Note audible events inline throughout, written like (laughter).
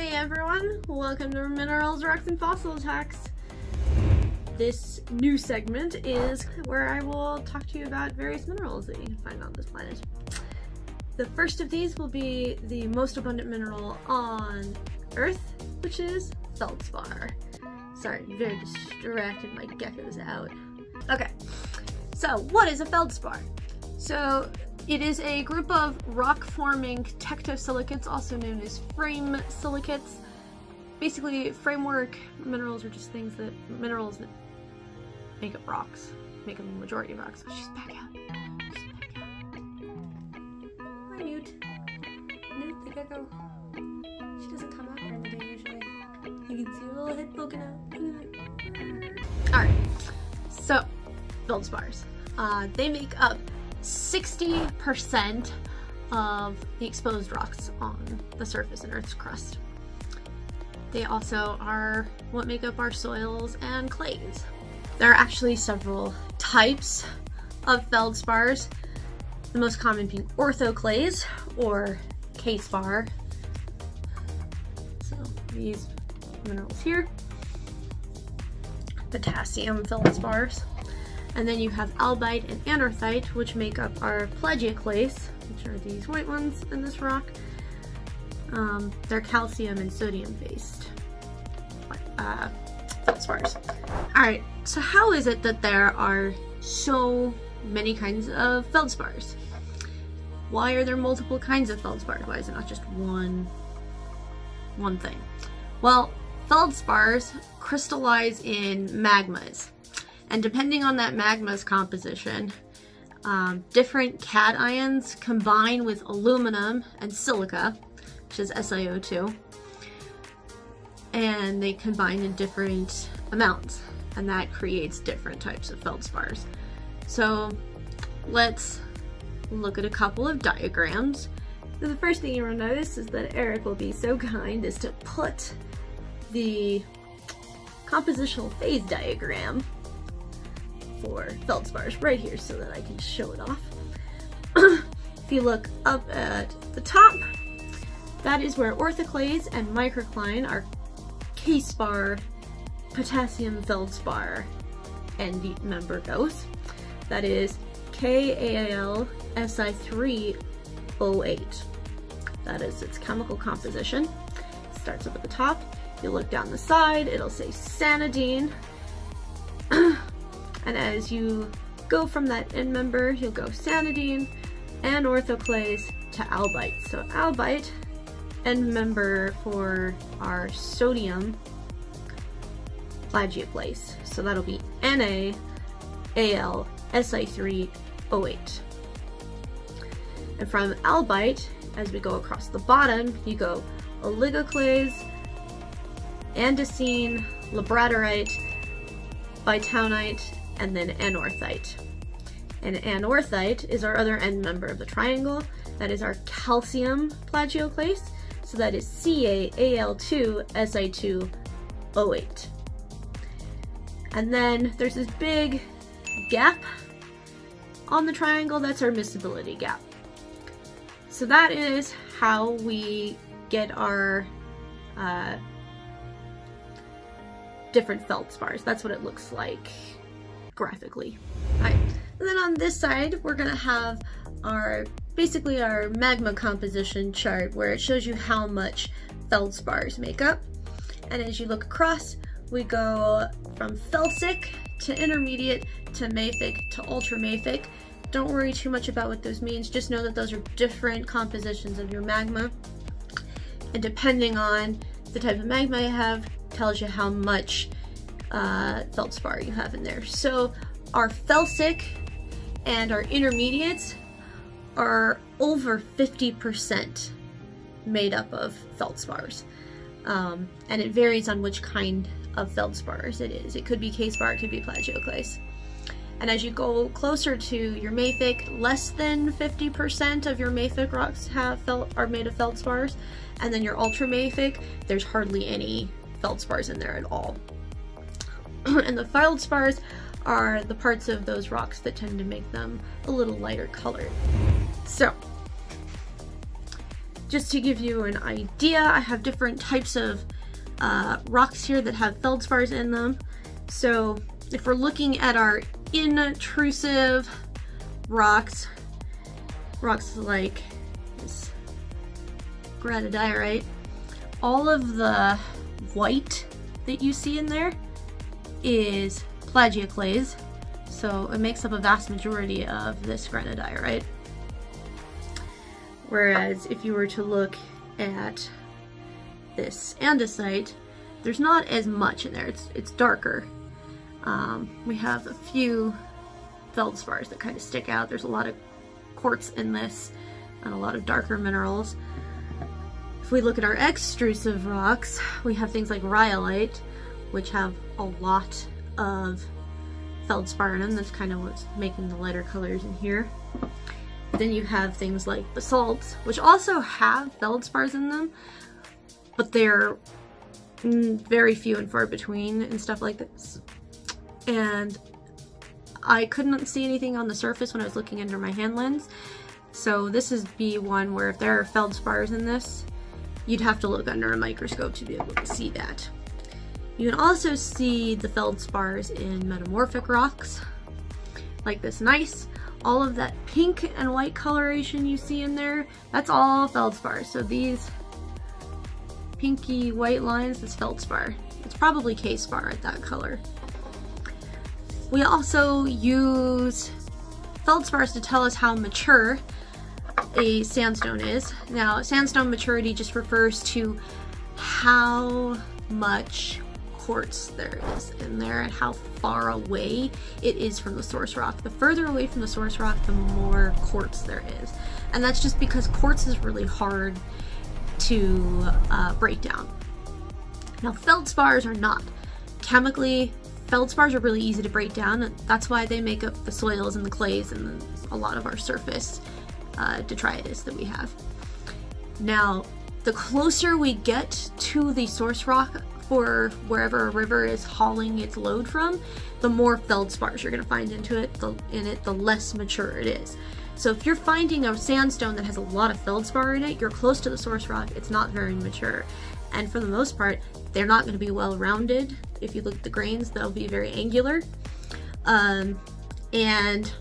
Hey everyone, welcome to Minerals, Rocks, and Fossil Talks. This new segment is where I will talk to you about various minerals that you can find on this planet. The first of these will be the most abundant mineral on Earth, which is feldspar. Sorry, very distracted, my gecko's out. Okay, so what is a feldspar? So it is a group of rock-forming tectosilicates, also known as frame silicates. Basically, framework minerals are just things that, minerals that make up rocks, make up the majority of rocks. She's back out. She's back out. Hi, Newt. Newt the gecko. She doesn't come out during the day usually. You can see her little head poking out. Alright, so, feldspars. Uh, they make up 60% of the exposed rocks on the surface in Earth's crust. They also are what make up our soils and clays. There are actually several types of feldspars, the most common being orthoclase or K-spar. So these minerals here, potassium feldspars. And then you have albite and anorthite, which make up our plagioclase, which are these white ones in this rock. Um, they're calcium and sodium based uh, feldspars. Alright, so how is it that there are so many kinds of feldspars? Why are there multiple kinds of feldspars? Why is it not just one, one thing? Well, feldspars crystallize in magmas. And depending on that magma's composition, um, different cations combine with aluminum and silica, which is SiO2, and they combine in different amounts, and that creates different types of feldspars. So let's look at a couple of diagrams. So the first thing you will notice is that Eric will be so kind as to put the compositional phase diagram for feldspars right here so that I can show it off. (clears throat) if you look up at the top, that is where orthoclase and microcline are K-spar potassium feldspar end member goes. That is KAlSi3O8. That is its chemical composition. Starts up at the top. You look down the side, it'll say sanidine. And as you go from that end member, you'll go sanidine and orthoclase to albite. So albite, end member for our sodium plagioclase. So that'll be Na, Al, Si3O8. And from albite, as we go across the bottom, you go oligoclase, andesine, labradorite, bytownite, and then anorthite. And anorthite is our other end member of the triangle. That is our calcium plagioclase. So that is CaAl2Si2O8. And then there's this big gap on the triangle. That's our miscibility gap. So that is how we get our uh, different feldspars. That's what it looks like graphically. And then on this side, we're gonna have our, basically our magma composition chart where it shows you how much feldspars make up. And as you look across, we go from felsic to intermediate to mafic to ultramafic. Don't worry too much about what those means, just know that those are different compositions of your magma. And depending on the type of magma you have, tells you how much uh, feldspar you have in there. So our felsic and our intermediates are over 50% made up of feldspars. Um, and it varies on which kind of feldspars it is. It could be K-spar, it could be plagioclase. And as you go closer to your mafic, less than 50% of your mafic rocks have felt are made of feldspars. And then your ultramafic, there's hardly any feldspars in there at all. (clears throat) and the feldspars are the parts of those rocks that tend to make them a little lighter colored. So, just to give you an idea, I have different types of uh, rocks here that have feldspars in them. So if we're looking at our intrusive rocks, rocks like this granodiorite, all of the white that you see in there is plagioclase, so it makes up a vast majority of this granodiorite. Whereas if you were to look at this andesite, there's not as much in there. It's, it's darker. Um, we have a few feldspars that kind of stick out. There's a lot of quartz in this and a lot of darker minerals. If we look at our extrusive rocks, we have things like rhyolite, which have a lot of feldspar in them. That's kind of what's making the lighter colors in here. Then you have things like basalts, which also have feldspars in them, but they're mm, very few and far between and stuff like this. And I couldn't see anything on the surface when I was looking under my hand lens. So this is B1 where if there are feldspars in this, you'd have to look under a microscope to be able to see that. You can also see the feldspars in metamorphic rocks, like this gneiss. All of that pink and white coloration you see in there, that's all feldspar. So these pinky white lines is feldspar. It's probably K-spar at that color. We also use feldspars to tell us how mature a sandstone is. Now, sandstone maturity just refers to how much quartz there is in there and how far away it is from the source rock. The further away from the source rock, the more quartz there is. And that's just because quartz is really hard to uh, break down. Now, feldspars are not. Chemically, feldspars are really easy to break down. That's why they make up the soils and the clays and a lot of our surface uh, detritus that we have. Now, the closer we get to the source rock for wherever a river is hauling its load from, the more feldspars you're going to find into it, the, in it, the less mature it is. So if you're finding a sandstone that has a lot of feldspar in it, you're close to the source rock, it's not very mature. And for the most part, they're not going to be well rounded. If you look at the grains, they'll be very angular. Um, and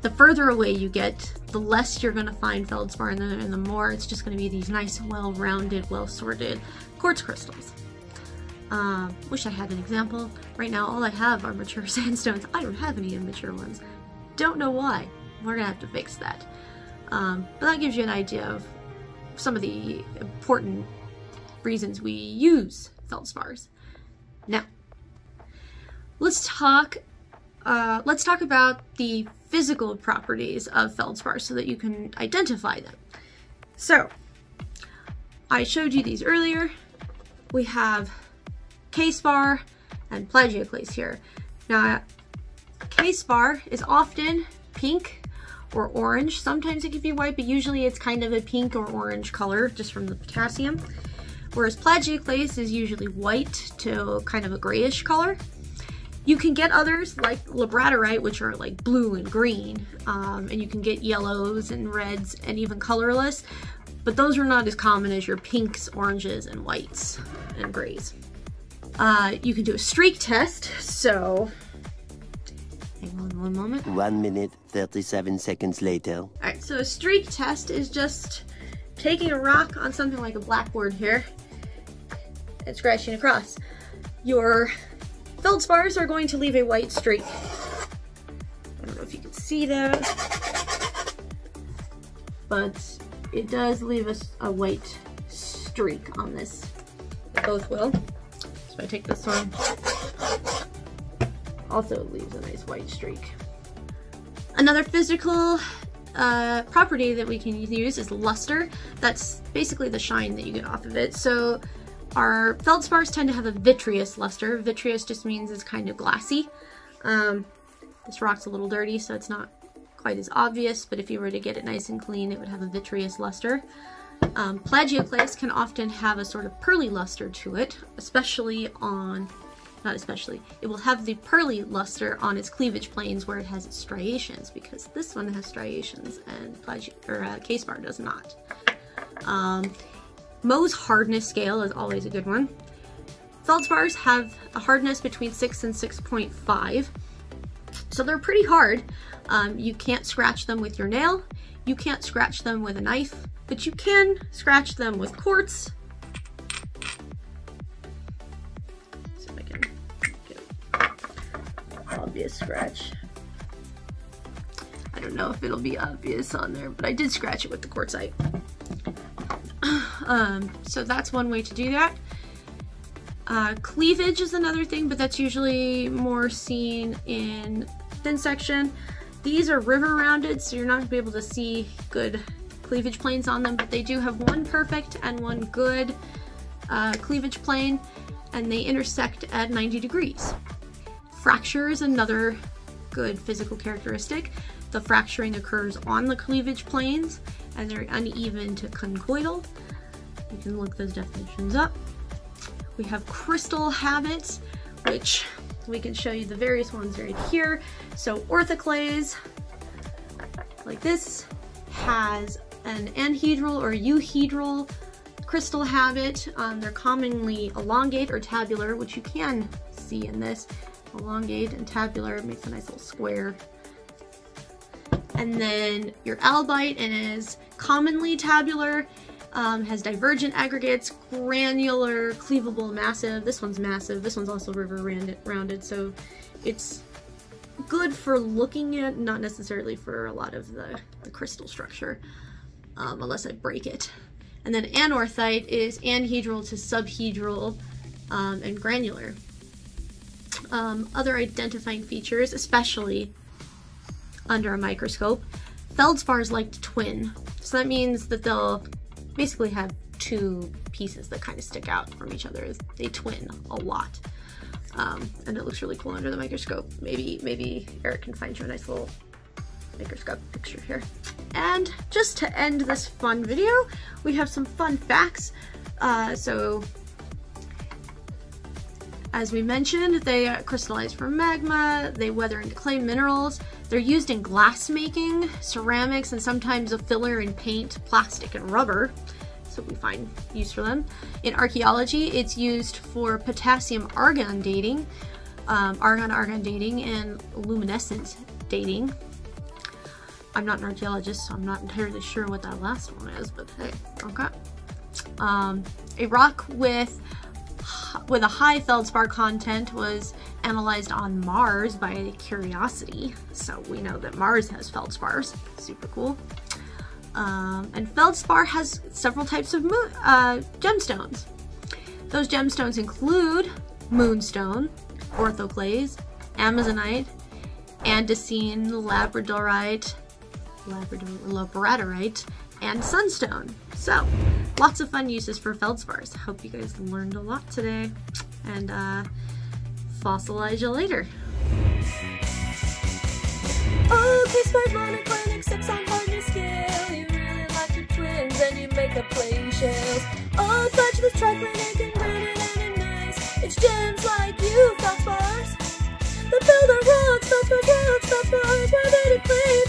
the further away you get, the less you're going to find feldspar, the, and the more it's just going to be these nice, well-rounded, well-sorted quartz crystals. Uh, wish I had an example. Right now, all I have are mature (laughs) sandstones. I don't have any immature ones. Don't know why. We're gonna have to fix that. Um, but that gives you an idea of some of the important reasons we use feldspars. Now, let's talk. Uh, let's talk about the physical properties of feldspar so that you can identify them. So, I showed you these earlier. We have K-spar and plagioclase here. Now, K-spar is often pink or orange. Sometimes it can be white, but usually it's kind of a pink or orange color just from the potassium. Whereas plagioclase is usually white to kind of a grayish color. You can get others like labradorite, which are like blue and green, um, and you can get yellows and reds and even colorless, but those are not as common as your pinks, oranges, and whites and grays. Uh, you can do a streak test, so hang on one moment. One minute, 37 seconds later. Alright, so a streak test is just taking a rock on something like a blackboard here and scratching across. Your feldspars are going to leave a white streak. I don't know if you can see that, but it does leave us a white streak on this. both will. So I take this one, also leaves a nice white streak. Another physical uh, property that we can use is luster. That's basically the shine that you get off of it. So our feldspars tend to have a vitreous luster. Vitreous just means it's kind of glassy. Um, this rock's a little dirty, so it's not quite as obvious, but if you were to get it nice and clean, it would have a vitreous luster. Um, plagioclase can often have a sort of pearly luster to it, especially on, not especially, it will have the pearly luster on its cleavage planes where it has its striations, because this one has striations and plagi or uh, K-spar does not. Um, Mohs hardness scale is always a good one. Feldspars have a hardness between 6 and 6.5. So they're pretty hard. Um, you can't scratch them with your nail. You can't scratch them with a knife, but you can scratch them with quartz. See if I can get obvious scratch. I don't know if it'll be obvious on there, but I did scratch it with the quartzite. Um, so that's one way to do that. Uh, cleavage is another thing, but that's usually more seen in thin section. These are river rounded, so you're not gonna be able to see good cleavage planes on them, but they do have one perfect and one good uh, cleavage plane, and they intersect at 90 degrees. Fracture is another good physical characteristic. The fracturing occurs on the cleavage planes, and they're uneven to conchoidal. You can look those definitions up. We have crystal habits, which we can show you the various ones right here. So orthoclase, like this, has an anhedral or euhedral crystal habit. Um, they're commonly elongate or tabular, which you can see in this. Elongate and tabular makes a nice little square. And then your albite is commonly tabular um, has divergent aggregates, granular, cleavable, massive. This one's massive. This one's also river rounded, so it's good for looking at, not necessarily for a lot of the, the crystal structure, um, unless I break it. And then anorthite is anhedral to subhedral um, and granular. Um, other identifying features, especially under a microscope, feldspars like to twin. So that means that they'll basically have two pieces that kind of stick out from each other. They twin a lot. Um, and it looks really cool under the microscope. Maybe, maybe Eric can find you a nice little microscope picture here. And just to end this fun video, we have some fun facts. Uh, so, as we mentioned, they crystallize from magma, they weather and clay minerals, they're used in glass making, ceramics, and sometimes a filler in paint, plastic, and rubber. So we find use for them. In archaeology, it's used for potassium argon dating, um, argon argon dating, and luminescent dating. I'm not an archaeologist, so I'm not entirely sure what that last one is, but hey, okay. Um, a rock with with a high feldspar content was analyzed on Mars by Curiosity. So we know that Mars has feldspars. Super cool. Um, and feldspar has several types of uh, gemstones. Those gemstones include moonstone, orthoclase, amazonite, andesine, labradorite, labrador, labradorite, and sunstone. So lots of fun uses for feldspars. Hope you guys learned a lot today and uh, fossilize you later. Monoclinic on partner. You really like your twins and you make play shells. Oh, with triclinic and rooted and nice. It's gems like you. The rocks, rocks, where they play